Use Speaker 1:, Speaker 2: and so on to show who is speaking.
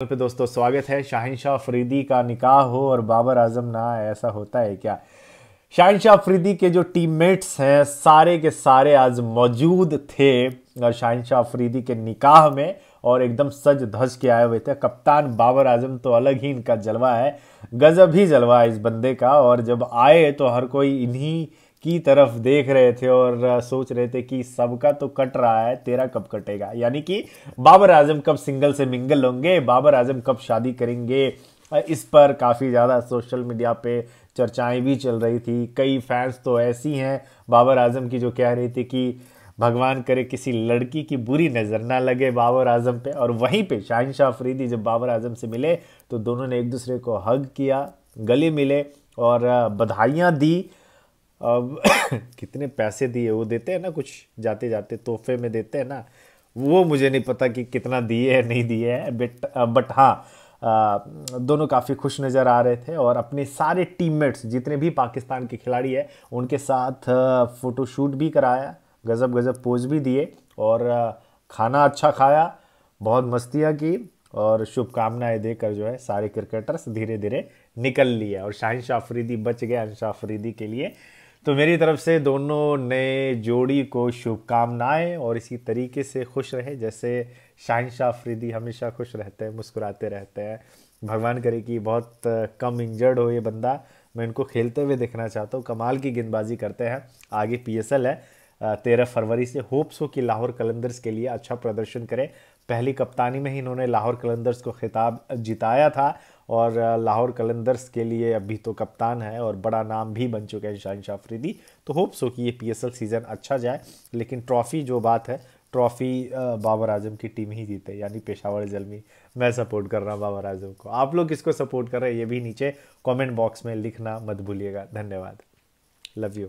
Speaker 1: पे दोस्तों, स्वागत है। शाहिन शाह अफरीदी का निकाह हो और बाबर आज़म ना ऐसा होता है क्या? शाहिन शाह अफरीदी के जो टीममेट्स हैं, सारे के सारे आज मौजूद थे शाहिन शाह अफरीदी के निकाह में और एकदम सज धज के आए हुए थे। कप्तान बाबर आज़म तो अलग ही इनका जलवा है। गजब ही जलवा है इस बंदे का और जब आए तो हर कोई इन्हीं की तरफ़ देख रहे थे और सोच रहे थे कि सबका तो कट रहा है, तेरा कब कटेगा? यानी कि बाबर आज़म कब सिंगल से मिंगल होंगे, बाबर आज़म कब शादी करेंगे? इस पर काफ़ी ज़्यादा सोशल मीडिया पे चर्चाएँ भी चल रही थी। कई फैंस तो ऐसी हैं, बाबर आज़म की जो कह रही थी कि भगवान करे किसी लड़की की बुरी नज़र ना लगे बाबर आज़म पे, और वहीं पे शाहिन शाह अफरीदी जब बाबर आज़म से मिले तो दोनों ने एक दूसरे को हग किया, गले मिले और बधाइयाँ दी। अब कितने पैसे दिए, वो देते हैं ना कुछ जाते जाते तोहफे में देते हैं ना, वो मुझे नहीं पता कि कितना दिए है, नहीं दिए है बट बट हाँ दोनों काफ़ी खुश नज़र आ रहे थे और अपने सारे टीममेट्स जितने भी पाकिस्तान के खिलाड़ी हैं, उनके साथ फ़ोटोशूट भी कराया, गज़ब गज़ब पोज भी दिए और खाना अच्छा खाया, बहुत मस्तियाँ की और शुभकामनाएँ देकर जो है सारे क्रिकेटर्स धीरे धीरे निकल लिए और शाहिन शाह अफरीदी बच गए अनशाह अफरीदी के लिए। तो मेरी तरफ़ से दोनों नए जोड़ी को शुभकामनाएँ और इसी तरीके से खुश रहे, जैसे शाहिशाह अफरीदी हमेशा खुश रहते हैं, मुस्कुराते रहते हैं। भगवान करे कि बहुत कम इंजर्ड हो ये बंदा। मैं इनको खेलते हुए देखना चाहता हूँ। कमाल की गेंदबाजी करते हैं। आगे पीएसएल है। तेरह फरवरी से होप्स हो कि लाहौर कलंदर्स के लिए अच्छा प्रदर्शन करें। पहली कप्तानी में ही इन्होंने लाहौर कलंदर्स को खिताब जिताया था और लाहौर कलंदर्स के लिए अभी तो कप्तान है और बड़ा नाम भी बन चुके हैं शाहिन शाह अफरीदी तो होप्स हो कि ये पीएसएल सीज़न अच्छा जाए, लेकिन ट्रॉफ़ी जो बात है, ट्रॉफ़ी बाबर आज़म की टीम ही जीते, यानी पेशावर जलमी। मैं सपोर्ट कर रहा हूँ बाबर आज़म को। आप लोग किसको सपोर्ट कर रहे हैं ये भी नीचे कमेंट बॉक्स में लिखना मत भूलिएगा। धन्यवाद। Love you.